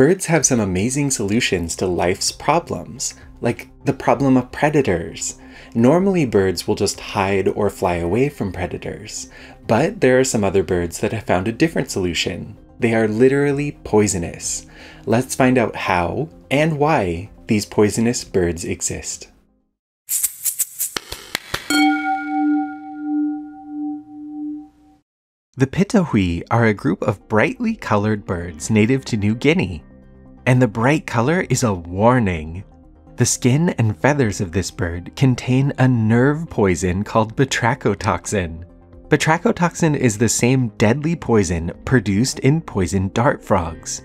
Birds have some amazing solutions to life's problems, like the problem of predators. Normally, birds will just hide or fly away from predators, but there are some other birds that have found a different solution. They are literally poisonous. Let's find out how and why these poisonous birds exist. The pitohui are a group of brightly colored birds native to New Guinea. And the bright color is a warning. The skin and feathers of this bird contain a nerve poison called batrachotoxin. Batrachotoxin is the same deadly poison produced in poison dart frogs.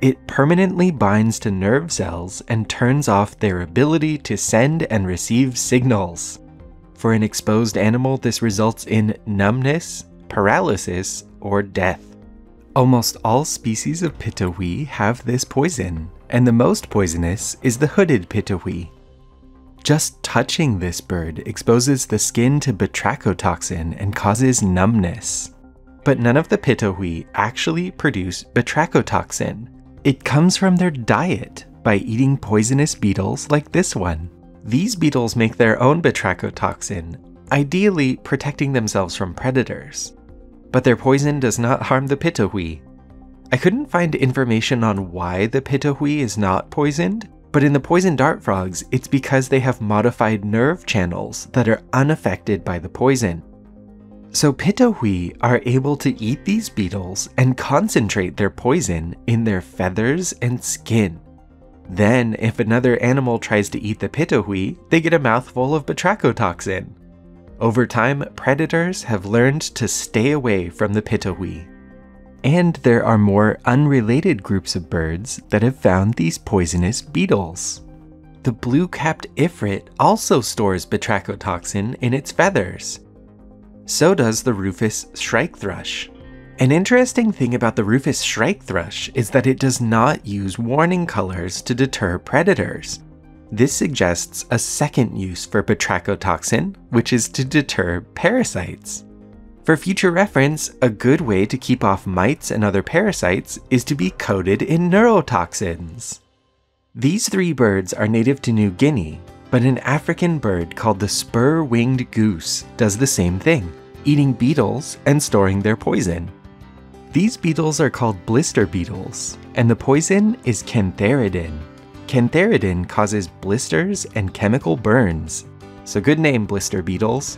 It permanently binds to nerve cells and turns off their ability to send and receive signals. For an exposed animal, this results in numbness, paralysis, or death. Almost all species of pitohui have this poison, and the most poisonous is the hooded pitohui. Just touching this bird exposes the skin to batrachotoxin and causes numbness. But none of the pitohui actually produce batrachotoxin. It comes from their diet by eating poisonous beetles like this one. These beetles make their own batrachotoxin, ideally protecting themselves from predators but their poison does not harm the pitohui. I couldn't find information on why the pitohui is not poisoned, but in the poison dart frogs, it's because they have modified nerve channels that are unaffected by the poison. So pitohui are able to eat these beetles and concentrate their poison in their feathers and skin. Then, if another animal tries to eat the pitohui, they get a mouthful of batrachotoxin. Over time, predators have learned to stay away from the pitohui. And there are more unrelated groups of birds that have found these poisonous beetles. The blue-capped ifrit also stores batrachotoxin in its feathers. So does the rufous shrike thrush. An interesting thing about the rufous shrike thrush is that it does not use warning colors to deter predators. This suggests a second use for batrachotoxin, which is to deter parasites. For future reference, a good way to keep off mites and other parasites is to be coated in neurotoxins. These three birds are native to New Guinea, but an African bird called the spur-winged goose does the same thing, eating beetles and storing their poison. These beetles are called blister beetles, and the poison is cantharidin. Cantharidin causes blisters and chemical burns. So good name, blister beetles.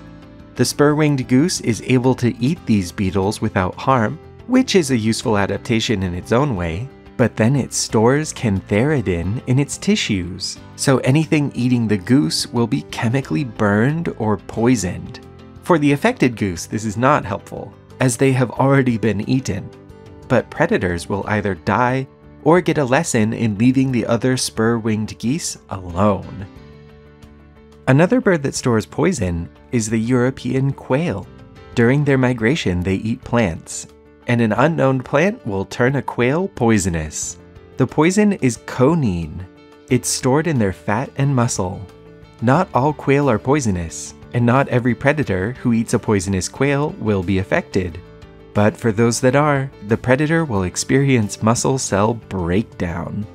The spur-winged goose is able to eat these beetles without harm, which is a useful adaptation in its own way, but then it stores cantharidin in its tissues, so anything eating the goose will be chemically burned or poisoned. For the affected goose, this is not helpful, as they have already been eaten. But predators will either die or get a lesson in leaving the other spur-winged geese alone. Another bird that stores poison is the European quail. During their migration, they eat plants, and an unknown plant will turn a quail poisonous. The poison is coniine. It's stored in their fat and muscle. Not all quail are poisonous, and not every predator who eats a poisonous quail will be affected. But for those that are, the predator will experience muscle cell breakdown.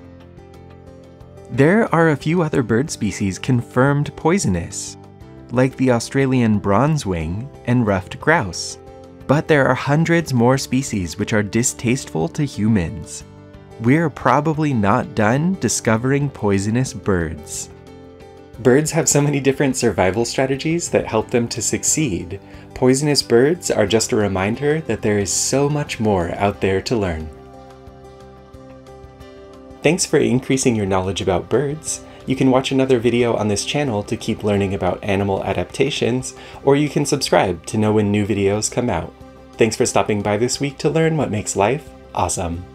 There are a few other bird species confirmed poisonous, like the Australian bronzewing and ruffed grouse. But there are hundreds more species which are distasteful to humans. We're probably not done discovering poisonous birds. Birds have so many different survival strategies that help them to succeed. Poisonous birds are just a reminder that there is so much more out there to learn. Thanks for increasing your knowledge about birds. You can watch another video on this channel to keep learning about animal adaptations, or you can subscribe to know when new videos come out. Thanks for stopping by this week to learn what makes life awesome.